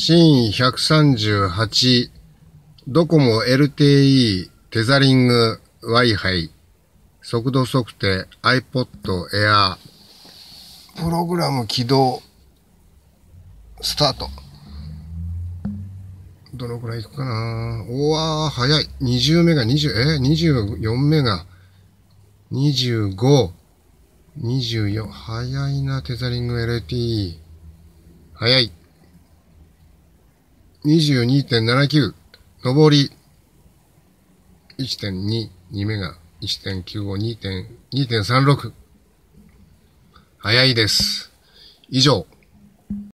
シーン138、ドコモ LTE テザリング Wi-Fi 速度測定 iPod Air プログラム起動スタートどのくらいいくかな？おわー、早い。20メガ、20、え ?24 メガ、25、24、早いな、テザリング LTE。早い。22.79、上り。1.2、2メガ、1.95、2.2.36。早いです。以上。